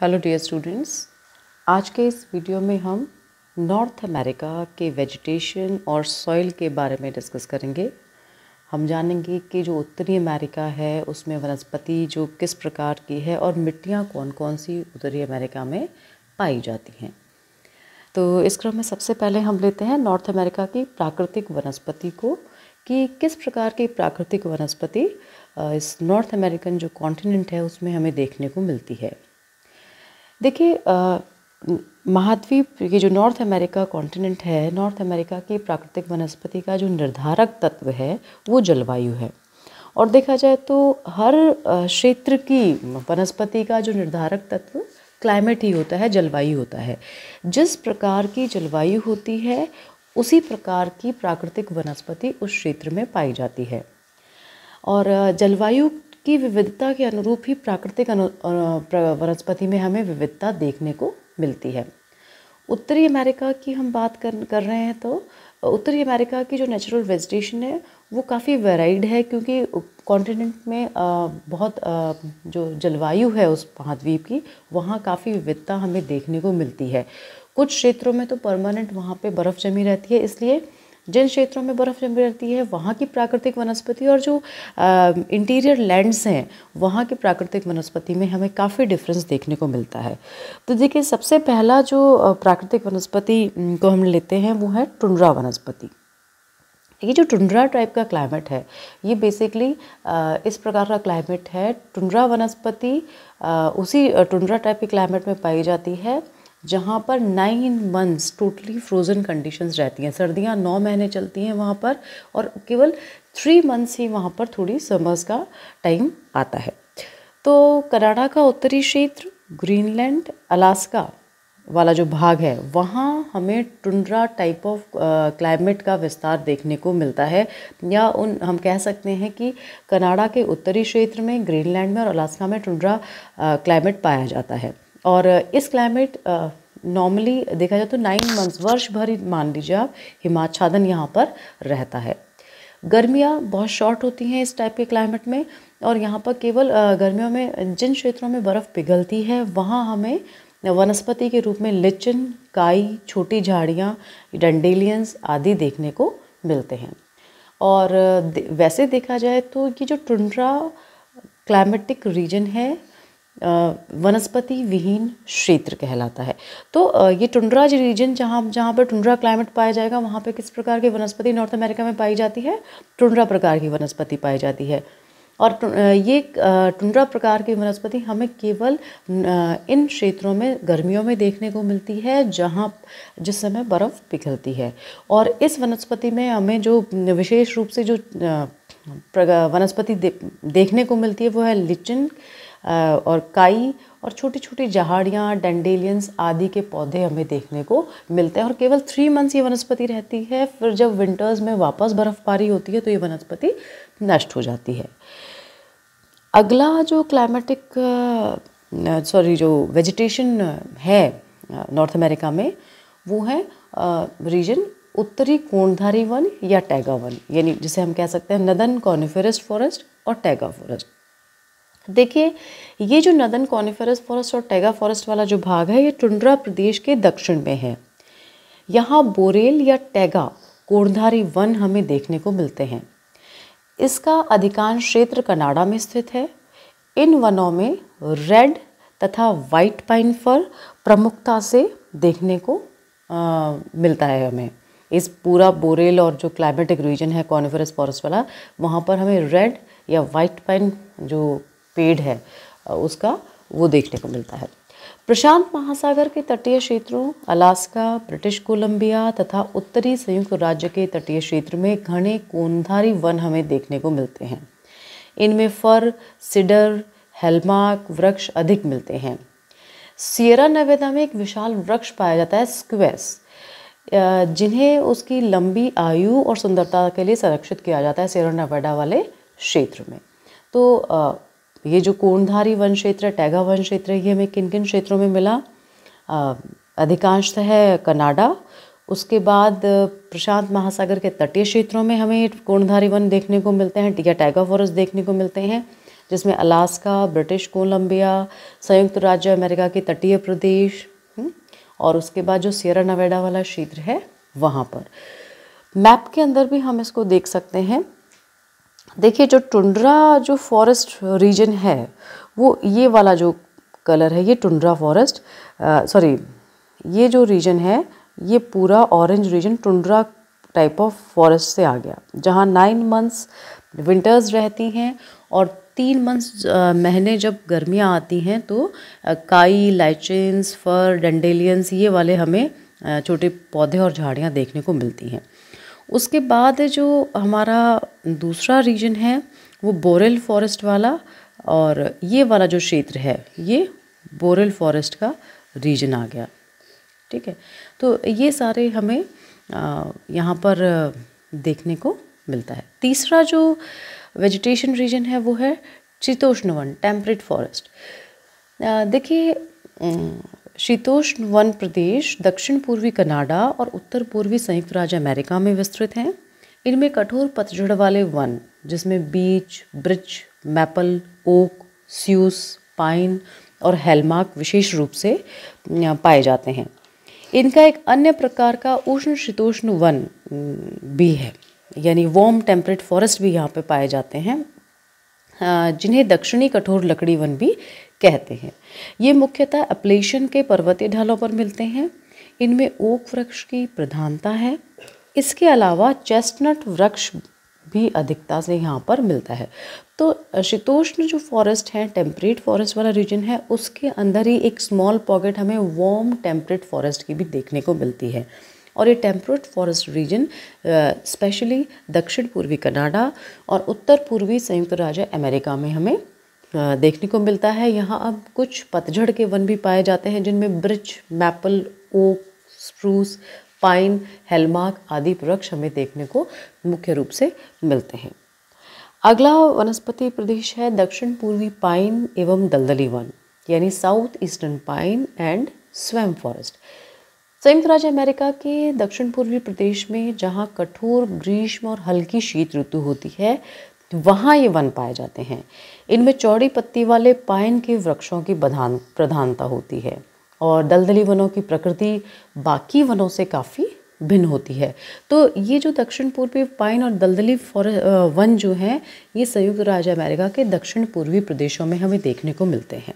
Hello dear students आज के इस वीडियो में हम नॉर्थ अमेरिका के वेजिटेशन और सॉइल के बारे में डिस्कस करेंगे। हम जानेंगे कि जो उत्तरी अमेरिका है, उसमें वनस्पति जो किस प्रकार की है और मिट्टियाँ कौन कौन सी उत्तरी अमेरिका में पाई जाती हैं। तो इस क्रम में सबसे पहले हम लेते हैं नॉर्थ अमेरिका की प्राकृतिक वनस्पति को, कि किस प्रकार की प्राकृतिक वनस्पति इस नॉर्थ अमेरिकन जो कॉन्टिनेंट है, उसमें हमें देखने को मिलती है। देखिए महाद्वीप ये जो नॉर्थ अमेरिका कॉन्टिनेंट है, नॉर्थ अमेरिका की प्राकृतिक वनस्पति का जो निर्धारक तत्व है, वो जलवायु है। और देखा जाए तो हर क्षेत्र की वनस्पति का जो निर्धारक तत्व, क्लाइमेट ही होता है, जलवायु होता है। जिस प्रकार की जलवायु होती है, उसी प्रकार की प्राकृतिक वनस्पति उस क्षेत्र में पाई जाती है। और जलवायु की विविधता के अनुरूप ही प्राकृतिक अनु वनस्पति में हमें विविधता देखने को मिलती है। उत्तरी अमेरिका की हम बात कर कर रहे हैं तो उत्तरी अमेरिका की जो नेचुरल वेजिटेशन है, वो काफ़ी वेराइड है क्योंकि कॉन्टिनेंट में बहुत जो जलवायु है उस महाद्वीप की, वहाँ काफ़ी विविधता हमें देखने को मिलती है। कुछ क्षेत्रों में तो परमानेंट वहाँ पे बर्फ़ जमी रहती है, इसलिए जिन क्षेत्रों में बर्फ़ जमी रहती है, वहाँ की प्राकृतिक वनस्पति और जो इंटीरियर लैंड्स हैं, वहाँ की प्राकृतिक वनस्पति में हमें काफ़ी डिफरेंस देखने को मिलता है। तो देखिए, सबसे पहला जो प्राकृतिक वनस्पति को हम लेते हैं, वो है टुंड्रा वनस्पति। ये जो टुंड्रा टाइप का क्लाइमेट है, ये बेसिकली इस प्रकार का क्लाइमेट है। टुंड्रा वनस्पति उसी टुंड्रा टाइप के क्लाइमेट में पाई जाती है। जहाँ पर nine months totally frozen conditions रहती हैं। सर्दियाँ नौ महीने चलती हैं वहाँ पर और केवल थ्री मंथ्स ही वहाँ पर थोड़ी समर्स का टाइम आता है। तो कनाडा का उत्तरी क्षेत्र, ग्रीनलैंड, अलास्का वाला जो भाग है, वहाँ हमें टुंड्रा टाइप ऑफ़ क्लाइमेट का विस्तार देखने को मिलता है। या उन, हम कह सकते हैं कि कनाडा के उत्तरी क्षेत्र में, ग्रीनलैंड में और अलास्का में टुंड्रा क्लाइमेट पाया जाता है। और इस क्लाइमेट नॉर्मली देखा जाए तो नाइन मंथ्स वर्ष भर ही मान लीजिए आप, हिमाच्छादन यहाँ पर रहता है। गर्मियाँ बहुत शॉर्ट होती हैं इस टाइप के क्लाइमेट में और यहाँ पर केवल गर्मियों में, जिन क्षेत्रों में बर्फ़ पिघलती है, वहाँ हमें वनस्पति के रूप में लिचन काई, छोटी झाड़ियाँ डंडेलियंस आदि देखने को मिलते हैं। और वैसे देखा जाए तो ये जो टुंड्रा क्लाइमेटिक रीजन है वनस्पति विहीन क्षेत्र कहलाता है। तो ये टुंड्रा रीजन जहाँ जहाँ पर टुंड्रा क्लाइमेट पाया जाएगा, वहाँ पे किस प्रकार की वनस्पति नॉर्थ अमेरिका में पाई जाती है? टुंड्रा प्रकार की वनस्पति पाई जाती है। और ये टुंड्रा प्रकार की वनस्पति हमें केवल इन क्षेत्रों में, गर्मियों में देखने को मिलती है, जहाँ, जिस समय बर्फ़ पिघलती है। और इस वनस्पति में हमें जो विशेष रूप से जो वनस्पति देखने को मिलती है, वो है लिचन और काई और छोटी छोटी जहाड़ियाँ, डेंडेलियंस आदि के पौधे हमें देखने को मिलते हैं और केवल थ्री मंथ्स ये वनस्पति रहती है। फिर जब विंटर्स में वापस बर्फ़बारी होती है तो ये वनस्पति नष्ट हो जाती है। अगला जो क्लाइमेटिक सॉरी जो वेजिटेशन है नॉर्थ अमेरिका में, वो है रीजन उत्तरी कोणधारी वन या टैगा वन, यानी जिसे हम कह सकते हैं नदन कॉनिफेरस फॉरेस्ट और टैगा फॉरेस्ट देखिए ये जो नदन कॉनिफेरस फॉरेस्ट और टैगा फॉरेस्ट वाला जो भाग है ये टुंड्रा प्रदेश के दक्षिण में है। यहाँ बोरेल या टैगा कोणधारी वन हमें देखने को मिलते हैं। इसका अधिकांश क्षेत्र कनाडा में स्थित है। इन वनों में रेड तथा वाइट पाइन फर प्रमुखता से देखने को आ, मिलता है हमें। इस पूरा बोरेल और जो क्लाइमेटिक रीजन है कॉनिफरस फॉरेस्ट वाला वहाँ पर हमें रेड या वाइट पाइन जो पेड़ है उसका वो देखने को मिलता है। प्रशांत महासागर के तटीय क्षेत्रों, अलास्का, ब्रिटिश कोलंबिया तथा उत्तरी संयुक्त राज्य के तटीय क्षेत्र में घने कोनधारी वन हमें देखने को मिलते हैं। इनमें फर, सिडर, हेलमार्क वृक्ष अधिक मिलते हैं। सियरा नवेदा में एक विशाल वृक्ष पाया जाता है, स्क्वेस जिन्हें उसकी लंबी आयु और सुंदरता के लिए संरक्षित किया जाता है सियरा नवेडा वाले क्षेत्र में। तो ये जो कोणधारी वन क्षेत्र टैगा वन क्षेत्र ये हमें किन किन क्षेत्रों में मिला? अधिकांशतः है कनाडा। उसके बाद प्रशांत महासागर के तटीय क्षेत्रों में हमें कोणधारी वन देखने को मिलते हैं या टैगा फॉरेस्ट देखने को मिलते हैं जिसमें अलास्का ब्रिटिश कोलंबिया संयुक्त राज्य अमेरिका के तटीय प्रदेश हम्म, और उसके बाद जो सियरा नवेडा वाला क्षेत्र है वहाँ पर। मैप के अंदर भी हम इसको देख सकते हैं। देखिए, जो टुंड्रा जो फॉरेस्ट रीजन है, वो ये वाला जो कलर है, ये टुंड्रा फॉरेस्ट सॉरी, ये जो रीजन है, ये पूरा orange region tundra type of forest से आ गया। जहाँ नाइन मंथ्स विंटर्स रहती हैं और तीन मंथ्स महीने जब गर्मियाँ आती हैं तो काई, लाइचेंस, फर, डेंडेलियंस, ये वाले हमें छोटे पौधे और झाड़ियाँ देखने को मिलती हैं। उसके बाद जो हमारा दूसरा रीजन है, वो बोरेल फॉरेस्ट वाला और ये वाला जो क्षेत्र है, ये बोरेल फॉरेस्ट का रीजन आ गया। ठीक है? तो ये सारे हमें यहाँ पर देखने को मिलता है। तीसरा जो वेजिटेशन रीजन है, वो है शीतोष्ण वन टेम्परेट फॉरेस्ट देखिए शीतोष्ण वन प्रदेश, दक्षिण पूर्वी कनाडा और उत्तर पूर्वी संयुक्त राज्य अमेरिका में विस्तृत हैं। इनमें कठोर पतझड़ वाले वन, जिसमें बीच, ब्रिज, मैपल, ओक, स्यूस, पाइन और हेलमार्क विशेष रूप से पाए जाते हैं। इनका एक अन्य प्रकार का उष्ण शीतोष्ण वन भी है। यानी वॉर्म टेम्परेट फॉरेस्ट भी यहाँ पे पाए जाते हैं। जिन्हें दक्षिणी कठोर लकड़ी वन भी कहते हैं। ये मुख्यतः अपलेशन के पर्वतीय ढालों पर मिलते हैं। इनमें ओक वृक्ष की प्रधानता है। इसके अलावा चेस्टनट वृक्ष भी अधिकता से यहाँ पर मिलता है। तो शीतोष्ण जो फॉरेस्ट है, टेम्परेट फॉरेस्ट वाला रीजन है, उसके अंदर ही एक स्मॉल पॉकेट हमें वार्म टेम्परेट फॉरेस्ट की भी देखने को मिलती है। और ये टेम्परेट फॉरेस्ट रीजन स्पेशली दक्षिण पूर्वी कनाडा और उत्तर पूर्वी संयुक्त राज्य अमेरिका में हमें देखने को मिलता है। यहाँ अब कुछ पतझड़ के वन भी पाए जाते हैं, जिनमें birch maple, oak, spruce, pine, hemlock आदि वृक्ष हमें देखने को मुख्य रूप से मिलते हैं। अगला वनस्पति प्रदेश है दक्षिण पूर्वी पाइन एवं दलदली वन, यानी south eastern pine and swamp forest. संयुक्त राज्य अमेरिका के दक्षिण पूर्वी प्रदेश में, जहाँ कठोर, ग्रीष्म और हल्की शीत ऋतु होती है वहाँ ये वन पाए जाते हैं। इनमें चौड़ी पत्ती वाले पाइन के वृक्षों की प्रधान प्रधानता होती है और दलदली वनों की प्रकृति बाकी वनों से काफ़ी भिन्न होती है। तो ये जो दक्षिण पूर्वी पाइन और दलदली फॉर वन जो हैं, ये संयुक्त राज्य अमेरिका के दक्षिण पूर्वी प्रदेशों में हमें देखने को मिलते हैं।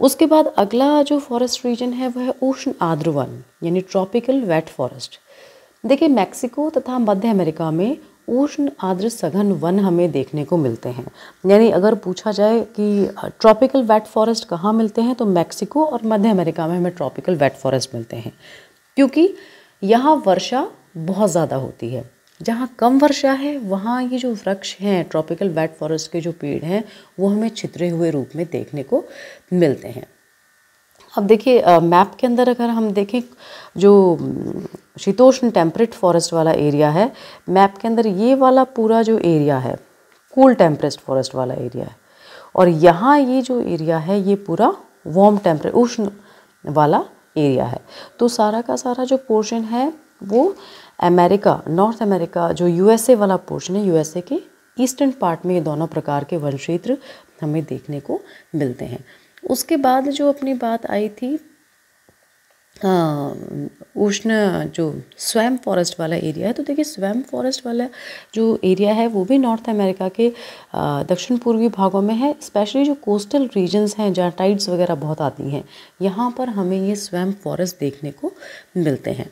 उसके बाद अगला जो फॉरेस्ट रीजन है, वह है उष्ण आर्द्र वन, यानी ट्रॉपिकल वेट फॉरेस्ट देखिए, मैक्सिको तथा मध्य अमेरिका में उष्ण आर्द्र सघन वन हमें देखने को मिलते हैं। यानी अगर पूछा जाए कि ट्रॉपिकल वेट फॉरेस्ट कहाँ मिलते हैं तो मैक्सिको और मध्य अमेरिका में हमें ट्रॉपिकल वेट फॉरेस्ट मिलते हैं। क्योंकि यहाँ वर्षा बहुत ज़्यादा होती है। जहाँ कम वर्षा है, वहाँ ये जो वृक्ष हैं ट्रॉपिकल वेट फॉरेस्ट के जो पेड़ हैं, वो हमें छितरे हुए रूप में देखने को मिलते हैं। अब देखिए मैप के अंदर अगर हम देखें, जो शीतोष्ण टेम्परेट फॉरेस्ट वाला एरिया है, मैप के अंदर ये वाला पूरा जो एरिया है, कूल टेम्परेट फॉरेस्ट वाला एरिया है, और यहाँ ये जो एरिया है, ये पूरा वार्म टेम्परे, उष्ण वाला एरिया है। तो सारा का सारा जो पोर्शन है, वो अमेरिका, नॉर्थ अमेरिका, जो यूएसए वाला पोर्शन है, यूएसए के ईस्टर्न पार्ट में ये दोनों प्रकार के वन क्षेत्र हमें देखने को मिलते हैं। उसके बाद जो अपनी बात आई थी उष्ण जो स्वैम फॉरेस्ट वाला एरिया है तो देखिए स्वैम फॉरेस्ट वाला जो एरिया है, वो भी नॉर्थ अमेरिका के दक्षिण पूर्वी भागों में है। स्पेशली जो कोस्टल रीजन्स हैं, जहाँ टाइड्स वगैरह बहुत आती हैं, यहाँ पर हमें ये स्वैम फॉरेस्ट देखने को मिलते हैं।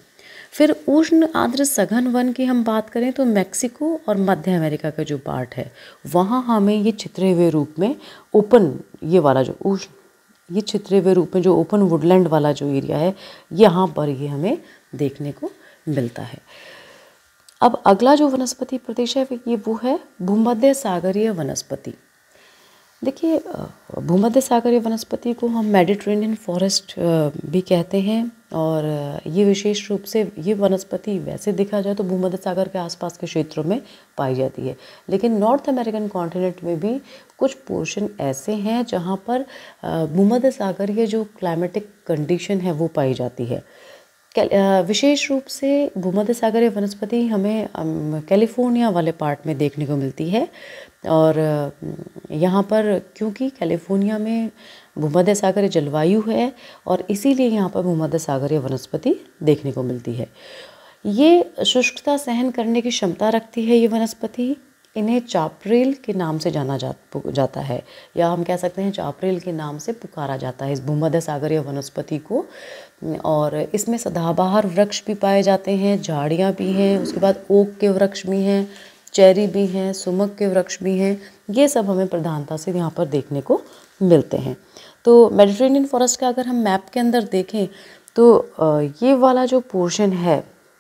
फिर उष्ण आर्द्र सघन वन की हम बात करें तो मैक्सिको और मध्य अमेरिका का जो पार्ट है, वहाँ हमें ये छितरे हुए रूप में ओपन ये वाला जो उष्ण ये क्षेत्रीय रूप में जो ओपन वुडलैंड वाला जो एरिया है, यहाँ पर ये हमें देखने को मिलता है। अब अगला जो वनस्पति प्रदेश है, ये वो है भूमध्य सागरीय वनस्पति। देखिए भूमध्य सागरीय वनस्पति को हम मेडिट्रेनियन फॉरेस्ट भी कहते हैं। और ये विशेष रूप से ये वनस्पति वैसे देखा जाए तो भूमध्य सागर के आसपास के क्षेत्रों में पाई जाती है। लेकिन नॉर्थ अमेरिकन कॉन्टिनेंट में भी कुछ पोर्शन ऐसे हैं जहाँ पर भूमध्य सागरीय जो क्लाइमेटिक कंडीशन है वो पाई जाती है। विशेष रूप से भूमध्य सागरीय वनस्पति हमें कैलिफ़ोर्निया वाले पार्ट में देखने को मिलती है। और यहाँ पर क्योंकि कैलिफ़ोर्निया में भूमध्य सागरीय जलवायु है और इसीलिए यहाँ पर भूमध्य सागरीय वनस्पति देखने को मिलती है। ये शुष्कता सहन करने की क्षमता रखती है ये वनस्पति। इन्हें चापरेल के नाम से जाना जा, जाता है। या हम कह सकते हैं चापरेल के नाम से पुकारा जाता है इस भूमध्य सागरीय वनस्पति को। और इसमें सदाबहार वृक्ष भी पाए जाते हैं झाड़ियाँ भी हैं उसके बाद ओक के वृक्ष भी हैं चेरी भी हैं सुमक के वृक्ष भी हैं। ये सब हमें प्रधानता से यहाँ पर देखने को मिलते हैं। तो मेडिटेरेनियन फॉरेस्ट का अगर हम मैप के अंदर देखें तो ये वाला जो पोर्शन है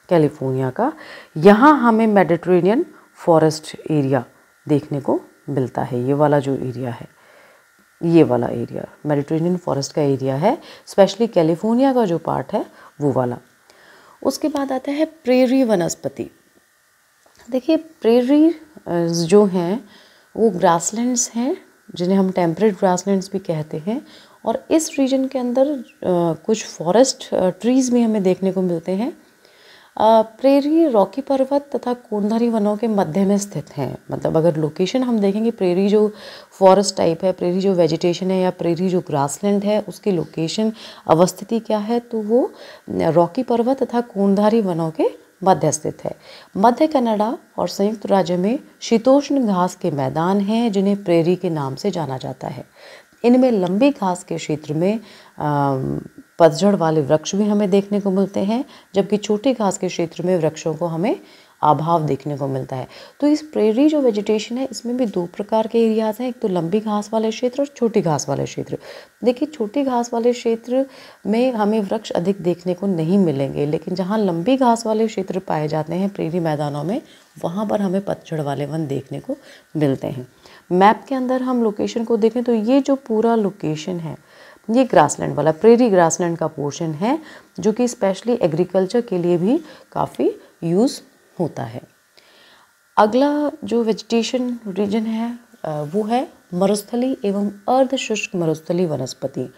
कैलिफ़ोर्निया का यहाँ हमें मेडिटेरेनियन फॉरेस्ट एरिया देखने को मिलता है। ये वाला जो एरिया है, ये वाला एरिया मेडिटेरेनियन फॉरेस्ट का एरिया है। स्पेशली कैलिफ़ोर्निया का जो पार्ट है, वो वाला। उसके बाद आता है प्रेरी वनस्पति देखिए प्रेरी जो हैं, वो ग्रासलैंड्स हैं, जिन्हें हम टेम्परेट ग्रासलैंड्स भी कहते हैं। और इस रीजन के अंदर कुछ फॉरेस्ट ट्रीज़ भी हमें देखने को मिलते हैं। प्रेरी रॉकी पर्वत तथा कोंधारी वनों के मध्य में स्थित हैं। मतलब अगर लोकेशन हम देखेंगे प्रेरी जो फॉरेस्ट टाइप है, प्रेरी जो वेजिटेशन है या प्रेरी जो ग्रासलैंड है, उसकी लोकेशन अवस्थिति क्या है तो वो रॉकी पर्वत तथा कोंधारी वनों के मध्य स्थित है। मध्य कनाडा और संयुक्त राज्य में शीतोष्ण घास के मैदान हैं, जिन्हें प्रेरी के नाम से जाना जाता है। इनमें लंबी घास के क्षेत्र में पतझड़ वाले वृक्ष भी हमें देखने को मिलते हैं, जबकि छोटी घास के क्षेत्र में वृक्षों को हमें अभाव देखने को मिलता है। तो इस प्रेरी जो वेजिटेशन है, इसमें भी दो प्रकार के एरियाज़ हैं, एक तो लंबी घास वाले क्षेत्र और छोटी घास वाले क्षेत्र। देखिए, छोटी घास वाले क्षेत्र में हमें वृक्ष अधिक देखने को नहीं मिलेंगे, लेकिन जहाँ लंबी घास वाले क्षेत्र पाए जाते हैं, प्रेरी मैदानों में, वहाँ पर हमें पतझड़ वाले वन देखने को मिलते हैं। मैप के अंदर हम लोकेशन को देखें तो ये जो पूरा लोकेशन है ये ग्रासलैंड वाला प्रेरी ग्रासलैंड का पोर्शन है, जो कि स्पेशली एग्रीकल्चर के लिए भी काफ़ी यूज़ होता है। अगला जो वेजिटेशन रीजन है वो है मरुस्थली एवं अर्ध शुष्क मरुस्थली वनस्पति,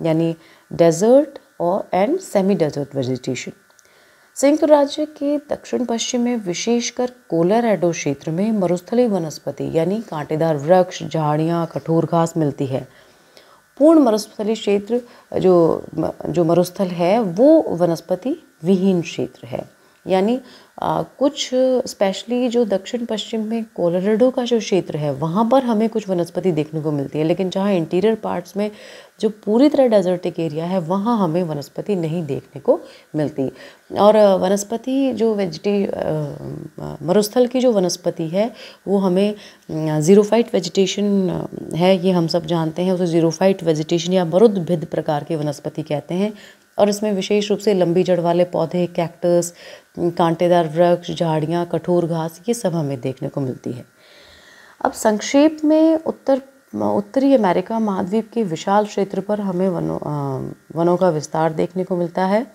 यानी डेजर्ट और एंड सेमी डेजर्ट वेजिटेशन संयुक्त राज्य के दक्षिण पश्चिम में विशेषकर कोलराडो क्षेत्र में मरुस्थली वनस्पति, यानी कांटेदार वृक्ष, झाड़ियाँ, कठोर घास मिलती है। पूर्ण मरुस्थली क्षेत्र जो जो मरुस्थल है वो वनस्पति विहीन क्षेत्र है। यानी कुछ स्पेशली जो दक्षिण पश्चिम में कोलोराडो का जो क्षेत्र है, वहाँ पर हमें कुछ वनस्पति देखने को मिलती है, लेकिन जहाँ इंटीरियर पार्ट्स में जो पूरी तरह डेजर्टिक एरिया है, वहाँ हमें वनस्पति नहीं देखने को मिलती। और वनस्पति जो वेजिटे मरुस्थल की जो वनस्पति है, वो हमें ज़ीरोफाइट वेजिटेशन है, ये हम सब जानते हैं, उसे ज़ीरोफाइट वेजिटेशन या मरुद्भिद प्रकार की वनस्पति कहते हैं और इसमें विशेष रूप से लंबी जड़ वाले पौधे कैक्टस कांटेदार वृक्ष, झाड़ियाँ, कठोर घास, ये सब हमें देखने को मिलती है। अब संक्षेप में उत्तर, उत्तरी अमेरिका महाद्वीप के विशाल क्षेत्र पर हमें वनों वनों का विस्तार देखने को मिलता है।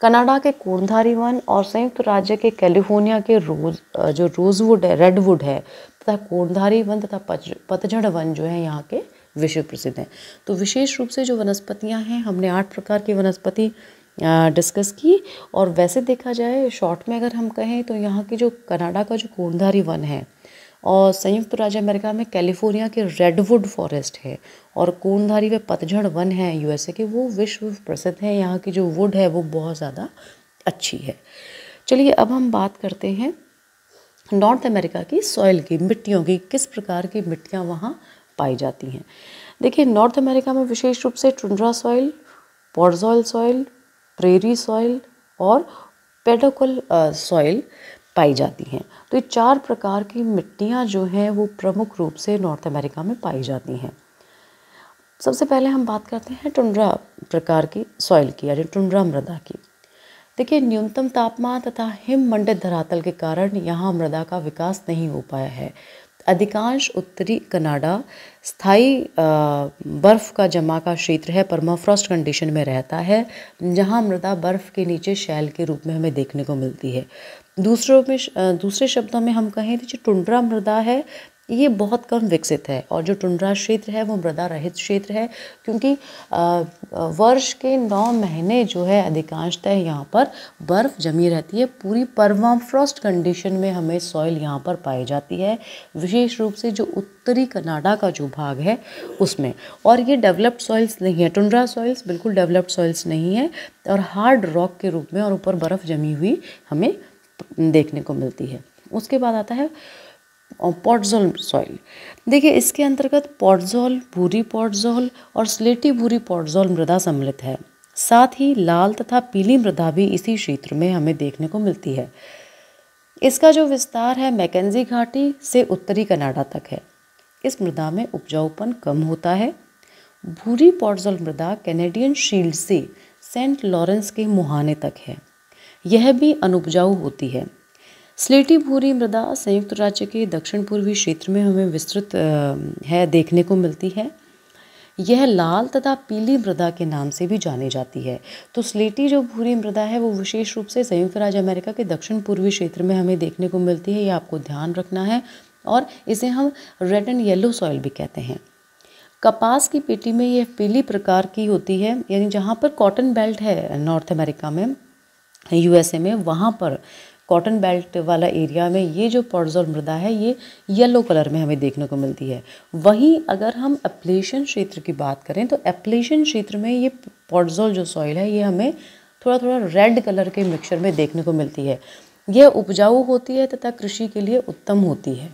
कनाडा के कोणधारी वन और संयुक्त राज्य के कैलिफ़ोर्निया के रोज जो रोजवुड है, रेडवुड है, तथा कोणधारी वन तथा पतझड़ वन जो है यहाँ के विश्व प्रसिद्ध हैं। तो विशेष रूप से जो वनस्पतियाँ हैं, हमने आठ प्रकार की वनस्पति डिस्कस की। और वैसे देखा जाए शॉर्ट में अगर हम कहें तो यहाँ की जो कनाडा का जो कोणधारी वन है, और संयुक्त राज्य अमेरिका में कैलिफ़ोर्निया के रेडवुड फॉरेस्ट है, और कोणधारी व पतझड़ वन है यूएसए के, वो विश्व प्रसिद्ध है। यहाँ की जो वुड है, वो बहुत ज़्यादा अच्छी है। चलिए, अब हम बात करते हैं नॉर्थ अमेरिका की सॉइल की, मिट्टियों की, किस प्रकार की मिट्टियाँ वहाँ पाई जाती हैं। देखिए, नॉर्थ अमेरिका में विशेष रूप से tundra soil, podzol soil, prairie soil और पेडोकल सॉइल पाई जाती हैं। तो ये चार प्रकार की मिट्टियाँ जो हैं, वो प्रमुख रूप से नॉर्थ अमेरिका में पाई जाती हैं। सबसे पहले हम बात करते हैं टुंड्रा प्रकार की सॉइल की, यानी टुंड्रा मृदा की। देखिए, न्यूनतम तापमान तथा हिम मंडित धरातल के कारण यहाँ मृदा का विकास नहीं हो पाया है। अधिकांश उत्तरी कनाडा स्थायी बर्फ़ का जमा का क्षेत्र है परमाफ्रॉस्ट कंडीशन में रहता है, जहाँ मृदा बर्फ़ के नीचे शैल के रूप में हमें देखने को मिलती है। दूसरों में दूसरे शब्दों में हम कहें तो जो टुंड्रा मृदा है ये बहुत कम विकसित है और जो टुंड्रा क्षेत्र है, वो मृदा रहित क्षेत्र है, क्योंकि वर्ष के नौ महीने जो है अधिकांशतः यहाँ पर बर्फ़ जमी रहती है। पूरी परवा फ्रॉस्ट कंडीशन में हमें सॉइल यहाँ पर पाई जाती है। विशेष रूप से जो उत्तरी कनाडा का जो भाग है, उसमें। और ये डेवलप्ड सॉइल्स नहीं है। टुंड्रा सॉइल्स बिल्कुल डेवलप्ड सॉइल्स नहीं है और हार्ड रॉक के रूप में और ऊपर बर्फ़ जमी हुई हमें देखने को मिलती है। उसके बाद आता है और पॉटजोल सॉइल देखिए, इसके अंतर्गत पॉटजोल भूरी पॉटजोल और स्लेटी भूरी पॉटजोल मृदा सम्मिलित है। साथ ही लाल तथा पीली मृदा भी इसी क्षेत्र में हमें देखने को मिलती है। इसका जो विस्तार है, मैकेंजी घाटी से उत्तरी कनाडा तक है। इस मृदा में उपजाऊपन कम होता है। भूरी पॉटजोल मृदा कैनेडियन शील्ड से सेंट लॉरेंस के मुहाने तक है। यह भी अनुपजाऊ होती है। स्लेटी भूरी मृदा संयुक्त राज्य के दक्षिण पूर्वी क्षेत्र में हमें विस्तृत है, देखने को मिलती है। यह लाल तथा पीली मृदा के नाम से भी जानी जाती है। तो स्लेटी जो भूरी मृदा है, वो विशेष रूप से संयुक्त राज्य अमेरिका के दक्षिण पूर्वी क्षेत्र में हमें देखने को मिलती है। ये आपको ध्यान रखना है और इसे हम रेड एंड येलो सॉइल भी कहते हैं। कपास की पेटी में यह पीली प्रकार की होती है, यानी जहाँ पर कॉटन बेल्ट है नॉर्थ अमेरिका में यूएसए में, वहाँ पर कॉटन बेल्ट वाला एरिया में ये जो पॉडजोल मृदा है, ये येलो कलर में हमें देखने को मिलती है। वहीं अगर हम एप्लेशन क्षेत्र की बात करें तो एप्लेशन क्षेत्र में ये पॉडजोल जो सॉइल है, ये हमें थोड़ा थोड़ा रेड कलर के मिक्सचर में देखने को मिलती है। यह उपजाऊ होती है तथा कृषि के लिए उत्तम होती है।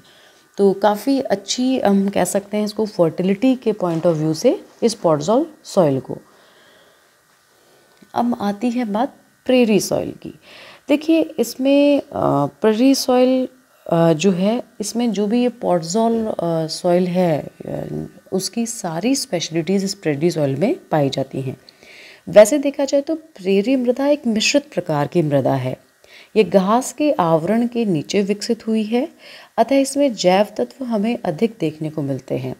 तो काफ़ी अच्छी, हम कह सकते हैं इसको फर्टिलिटी के पॉइंट ऑफ़ व्यू से, इस पॉडजोल सॉइल को। अब आती है बात प्रेरी सॉइल की। देखिए, इसमें प्रेरी सॉइल जो है, इसमें जो भी ये पॉटजॉल सॉइल है उसकी सारी स्पेशलिटीज़ इस प्रेरी सॉइल में पाई जाती हैं। वैसे देखा जाए तो प्रेरी मृदा एक मिश्रित प्रकार की मृदा है। ये घास के आवरण के नीचे विकसित हुई है, अतः इसमें जैव तत्व हमें अधिक देखने को मिलते हैं।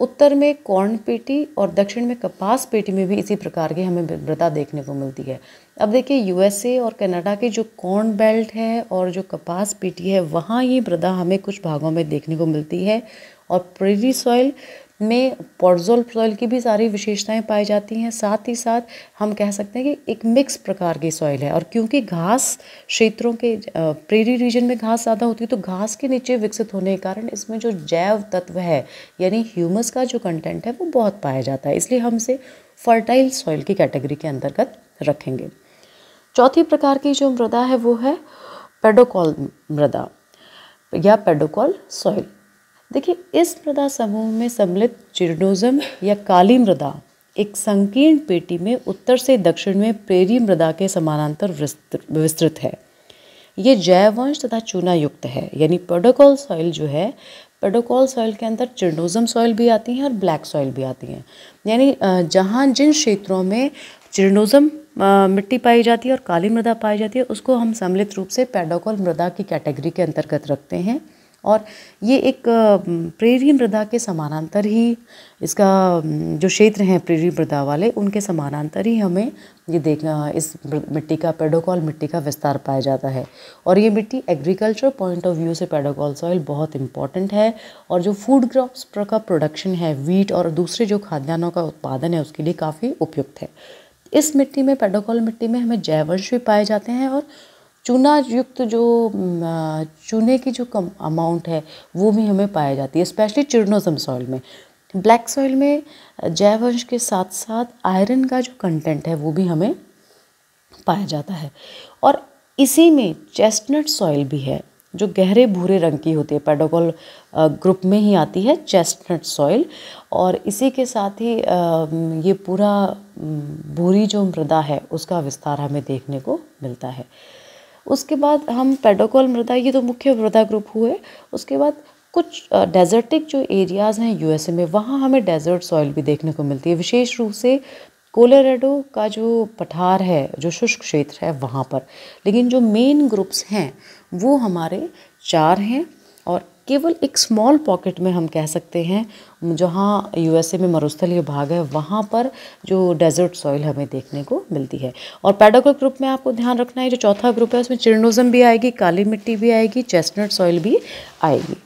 उत्तर में कॉर्न पेटी और दक्षिण में कपास पेटी में भी इसी प्रकार की हमें विभिन्नता देखने को मिलती है। अब देखिए यूएसए और कनाडा के जो कॉर्न बेल्ट है और जो कपास पेटी है, वहाँ ये मृदा हमें कुछ भागों में देखने को मिलती है। और प्रेरी सॉइल में पॉर्जोल सॉइल की भी सारी विशेषताएँ पाई जाती हैं। साथ ही साथ हम कह सकते हैं कि एक मिक्स प्रकार की सॉइल है और क्योंकि घास क्षेत्रों के प्रेरी रीजन में घास ज़्यादा होती है तो घास के नीचे विकसित होने के कारण इसमें जो जैव तत्व है, यानी ह्यूमस का जो कंटेंट है, वो बहुत पाया जाता है। इसलिए हम इसे फर्टाइल सॉइल की कैटेगरी के अंतर्गत रखेंगे। चौथी प्रकार की जो मृदा है, वो है पेडोकॉल मृदा या पेडोकॉल सॉइल। देखिए, इस मृदा समूह में सम्मिलित चिरडोजम या काली मृदा एक संकीर्ण पेटी में उत्तर से दक्षिण में प्रेरी मृदा के समानांतर विस्तृत है। ये जैववंश तथा चूना युक्त है, यानी पेडोकॉल सॉइल जो है पेडोकॉल सॉइल के अंदर चिरडोजम सॉइल भी आती हैं और ब्लैक सॉइल भी आती हैं। यानी जहाँ जिन क्षेत्रों में चिरडोजम मिट्टी पाई जाती है और काली मृदा पाई जाती है, उसको हम सम्मिलित रूप से पेडोकॉल मृदा की कैटेगरी के अंतर्गत रखते हैं। और ये एक प्रेरी मृदा के समानांतर ही, इसका जो क्षेत्र हैं प्रेरी मृदा वाले, उनके समानांतर ही हमें ये देखना, इस मिट्टी का पेडोकॉल मिट्टी का विस्तार पाया जाता है। और ये मिट्टी एग्रीकल्चर पॉइंट ऑफ़ व्यू से पेडोकॉल सॉइल बहुत इंपॉर्टेंट है और जो फ़ूड क्रॉप्स का प्रोडक्शन है, वीट और दूसरे जो खाद्यान्नों का उत्पादन है, उसके लिए काफ़ी उपयुक्त है। इस मिट्टी में, पेडोकॉल मिट्टी में हमें जैवंश भी पाए जाते हैं और चूना युक्त जो चूने की जो कम अमाउंट है, वो भी हमें पाई जाती है स्पेशली चिरनोजम सॉइल में। ब्लैक सॉइल में जैवंश के साथ साथ आयरन का जो कंटेंट है, वो भी हमें पाया जाता है। और इसी में चेस्टनट सॉइल भी है, जो गहरे भूरे रंग की होती है। पेडोकॉल ग्रुप में ही आती है चेस्टनट सॉइल और इसी के साथ ही ये पूरा भूरी जो मृदा है, उसका विस्तार हमें देखने को मिलता है। उसके बाद हम पेडोकोल मृदा, ये तो मुख्य मृदा ग्रुप हुए। उसके बाद कुछ डेजर्टिक जो एरियाज़ हैं यूएसए में, वहाँ हमें डेजर्ट सॉइल भी देखने को मिलती है। विशेष रूप से कोलोराडो का जो पठार है, जो शुष्क क्षेत्र है वहाँ पर। लेकिन जो मेन ग्रुप्स हैं, वो हमारे चार हैं। केवल एक स्मॉल पॉकेट में हम कह सकते हैं, जहाँ यूएसए में मरुस्थलीय भाग है, वहाँ पर जो डेजर्ट सॉइल हमें देखने को मिलती है। और पैडागोल ग्रुप में आपको ध्यान रखना है, जो चौथा ग्रुप है, उसमें चिरनोजम भी आएगी, काली मिट्टी भी आएगी चेस्टनट सॉइल भी आएगी।